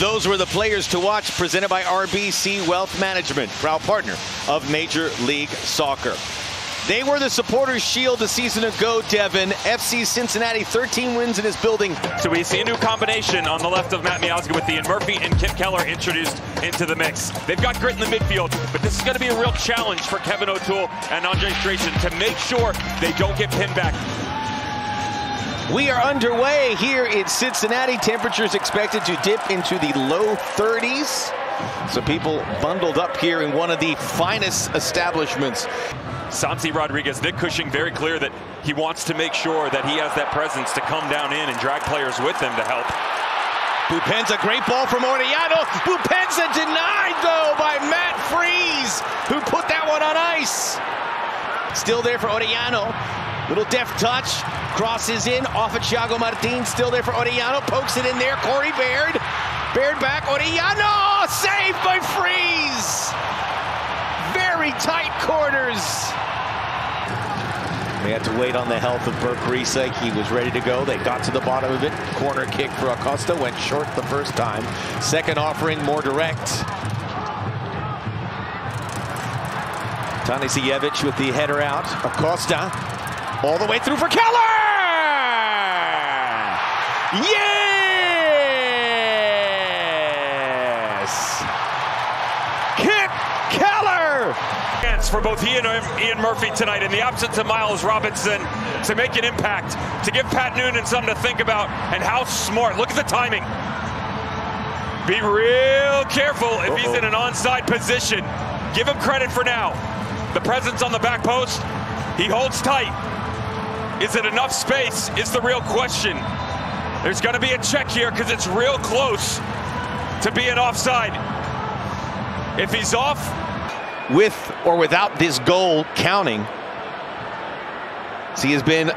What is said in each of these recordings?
Those were the players to watch presented by RBC Wealth Management, proud partner of Major League Soccer. They were the supporters' shield a season ago, Devon. FC Cincinnati, 13 wins in his building. So we see a new combination on the left of Matt Miazga with Ian Murphy and Kipp Keller introduced into the mix. They've got grit in the midfield, but this is going to be a real challenge for Kevin O'Toole and Andre Strachan to make sure they don't get pinned back. We are underway here in Cincinnati. Temperatures expected to dip into the low 30s. So people bundled up here in one of the finest establishments. Santi Rodriguez, Nick Cushing, very clear that he wants to make sure that he has that presence to come down in and drag players with him to help. Boupendza, great ball from Orellano. Boupendza denied, though, by Matt Freese, who put that one on ice. Still there for Orellano. Little deft touch, crosses in off of Thiago Martin, still there for Orellano, pokes it in there, Corey Baird. Baird back, Orellano, saved by Freese! Very tight corners. They had to wait on the health of Birk Risa. He was ready to go. They got to the bottom of it. Corner kick for Acosta. Went short the first time. Second offering, more direct. Tanasijević with the header out. Acosta all the way through for Keller! Yes! Kipp Keller! For both he and Ian Murphy tonight in the absence of Miles Robinson to make an impact, to give Pat Noonan something to think about, and how smart. Look at the timing. Be real careful if uh -oh. he's in an onside position. Give him credit for now. The presence on the back post, he holds tight. Is it enough space is the real question. There's going to be a check here because it's real close to being offside. If he's off. With or without this goal counting, he has been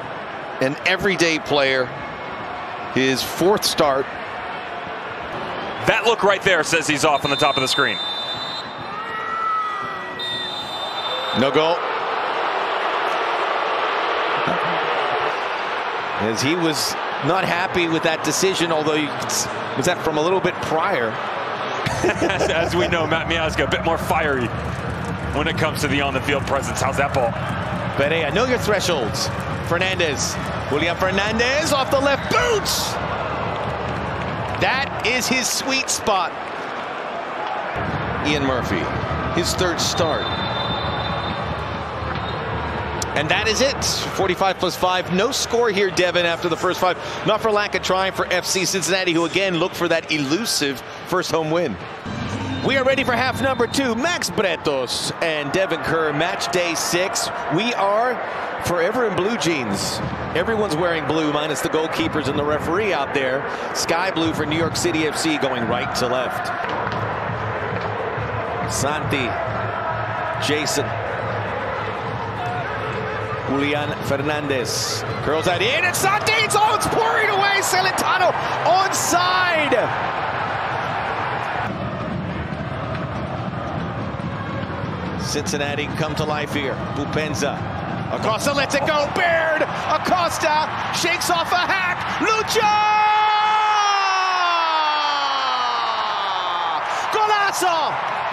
an everyday player. His fourth start. That look right there says he's off on the top of the screen. No goal. As he was not happy with that decision, although you, was that from a little bit prior. as, as, we know, Matt Miazga a bit more fiery when it comes to the on-the-field presence. How's that ball? But hey, I know your thresholds. Fernandez. Julian Fernandez off the left boot. That is his sweet spot. Ian Murphy, his third start. And that is it. 45 plus 5. No score here, Devon, after the first five. Not for lack of trying for FC Cincinnati, who again look for that elusive first home win. We are ready for half number two. Max Bretos and Devon Kerr, match day six. We are forever in blue jeans. Everyone's wearing blue, minus the goalkeepers and the referee out there. Sky blue for New York City FC going right to left. Santi, Jason, Julian Fernandez curls that in. It's not Deeds. Oh, it's pouring away. Celentano onside. Cincinnati come to life here. Boupendza. Acosta lets it go. Baird. Acosta shakes off a hack. Lucho! Golazo!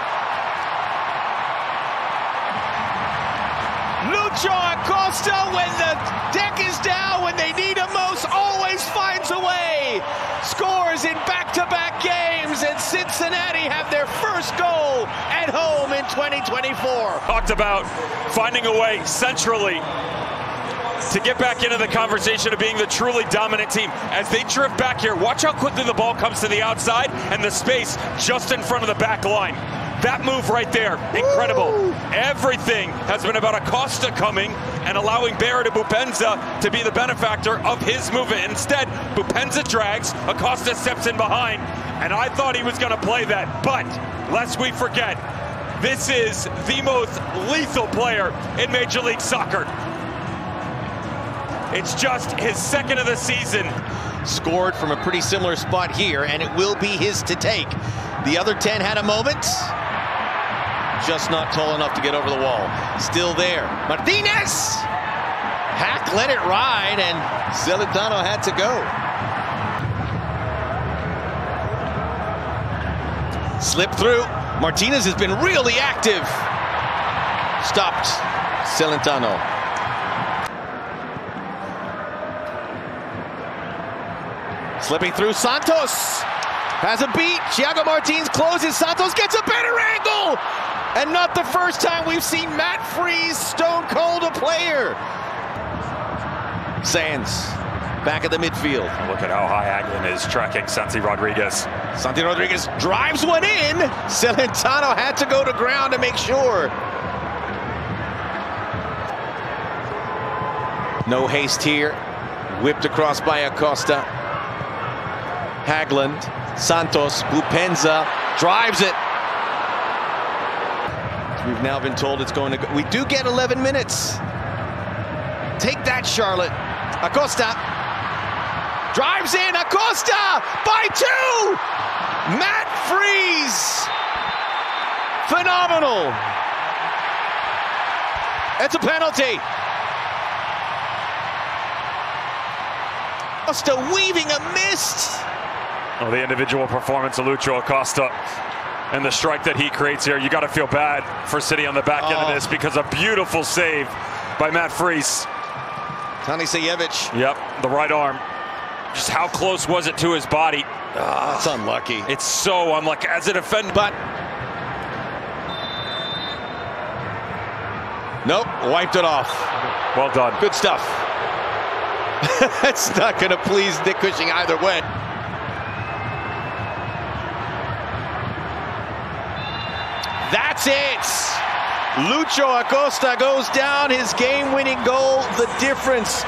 Lucho Acosta, when the deck is down, when they need him most, always finds a way. Scores in back-to-back games, and Cincinnati have their first goal at home in 2024. Talked about finding a way centrally to get back into the conversation of being the truly dominant team. As they drift back here, watch how quickly the ball comes to the outside and the space just in front of the back line. That move right there, incredible. Woo! Everything has been about Acosta coming and allowing Barrett and Boupendza to be the benefactor of his movement. Instead, Boupendza drags, Acosta steps in behind, and I thought he was going to play that. But lest we forget, this is the most lethal player in Major League Soccer. It's just his second of the season. Scored from a pretty similar spot here, and it will be his to take. The other 10 had a moment just not tall enough to get over the wall. Still there. Martinez! Hack let it ride, and Celentano had to go. Slip through. Martinez has been really active. Stopped. Celentano. Slipping through Santos. Has a beat. Thiago Martins closes. Santos gets a better angle. And not the first time we've seen Matt Freese stone cold a player. Sands back at the midfield. Look at how high Hagglund is tracking Santi Rodriguez. Santi Rodriguez drives one in. Celentano had to go to ground to make sure. No haste here. Whipped across by Acosta. Hagglund, Santos, Boupendza drives it. We've now been told it's going to go. We do get 11 minutes. Take that, Charlotte. Acosta drives in. Acosta by two. Matt Freese. Phenomenal. It's a penalty. Acosta weaving a mist. Well, the individual performance of Lucho Acosta and the strike that he creates here, you got to feel bad for City on the back end Oh. of this because a beautiful save by Matt Freese. Tanasijević. Yep, the right arm. Just how close was it to his body? Ah. That's unlucky. It's so unlucky. as a defender. But nope, wiped it off. Well done. Good stuff. That's not going to please Nick Cushing either way. That's it. Lucho Acosta goes down his game-winning goal. The difference